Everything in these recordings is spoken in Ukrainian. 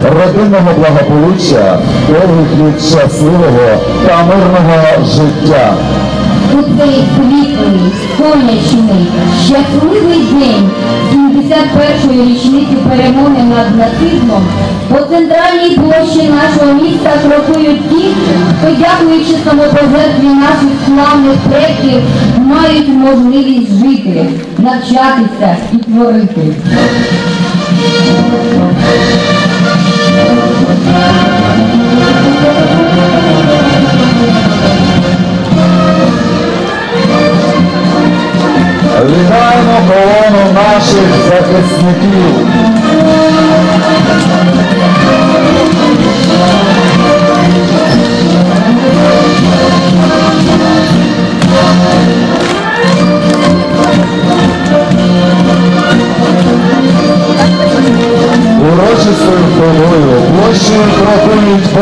родинного благополуччя, довгих літ та мирного життя. У цей світлий, сонячний, щасливий день 71-ї річниці перемоги над нацизмом по центральній площі нашого міста крокують ті, хто, дякуючи самопожертві наших славних предків, мають можливість жити, навчатися і творити.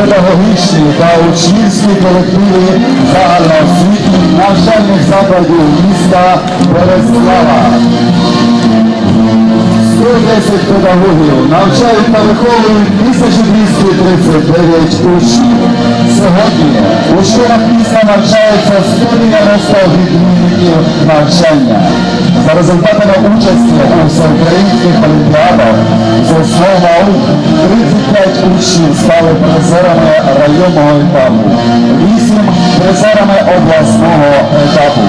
крокують педагогічні та учнівські колективи загальноосвітніх навчальних закладів міста Береслава. 110 педагогів навчають та виховують 1239 учнів. Сьогодні у школах міста навчається 190 відмінників навчання. За результатами участі у всеукраїнських олімпіадах з основ наук 35 учнів стали призерами районного етапу, вісім призерами обласного етапу.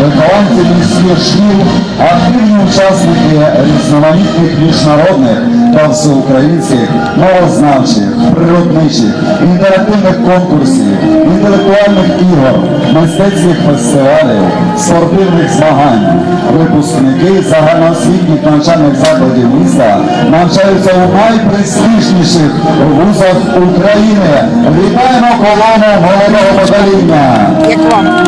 Вихованці міських шкіл, активні учасники різноманітних міжнародних та всеукраїнських, мовознавчих, природничих, інтерактивних конкурсів, інтелектуальних ігор, мистецьких фестивалів, спортивних змагань. Випускники загальноосвітніх навчальних закладів міста навчаються у найпрестижніших вузах України. Вітаємо колону молодого покоління! Як вам?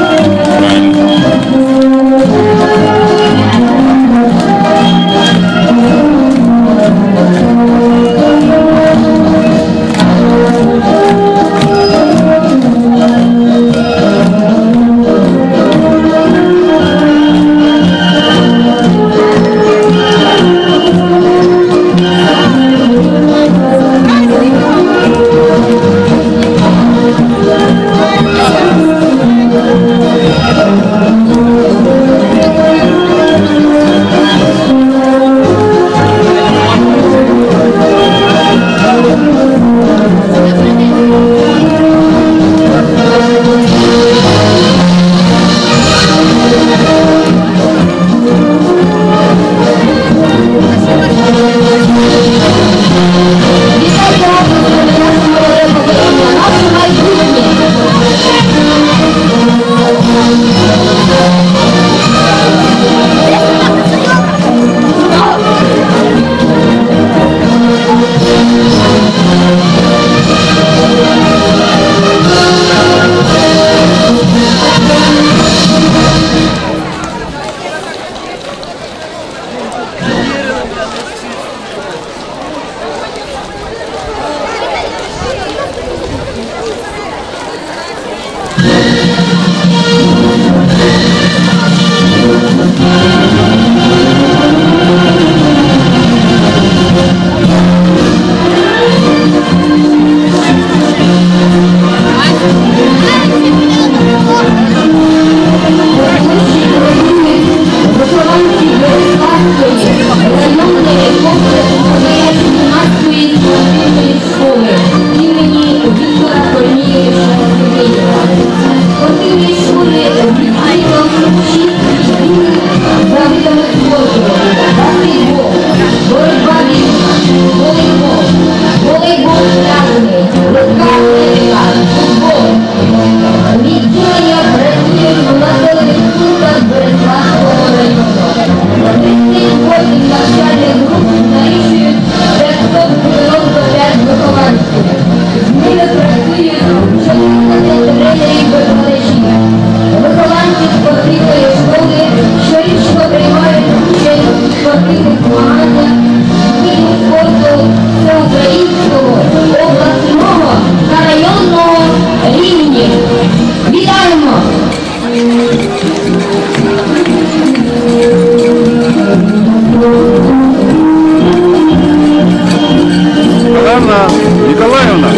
Анна Николаевна.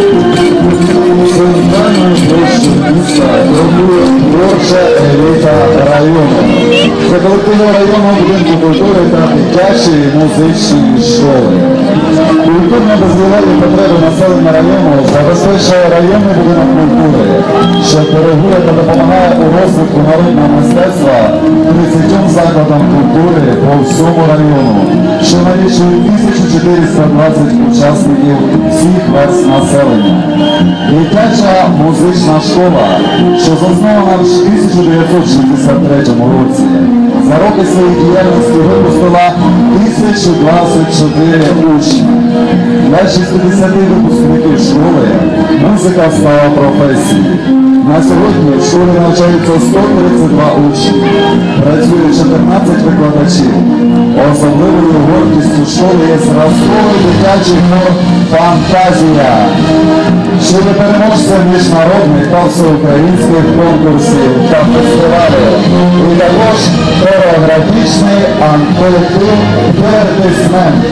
Це колективно районного будинку культури та дитячої музичної школи. Культурне дозвілення потреби населення району забезпечує районний будинок культури що та допомагає у розвитку народного мистецтва 30 закладам культури по всьому району, що налічує 1420 учасників всіх верст населення. Дитяча музична школа, що заснована в 1963 році. За роки своєї діяльності випустила 1024 учні. Для 60 випускників школи музика стала професією. На сьогодні в школі навчаються 132 учні, працює 14 викладачів. Особливою гордістю школи є зразковий дитячий хор «Фантазія», що є переможцем міжнародних та всеукраїнських конкурсів та фестивалів. І також хореографічний колектив «Дивертисмент».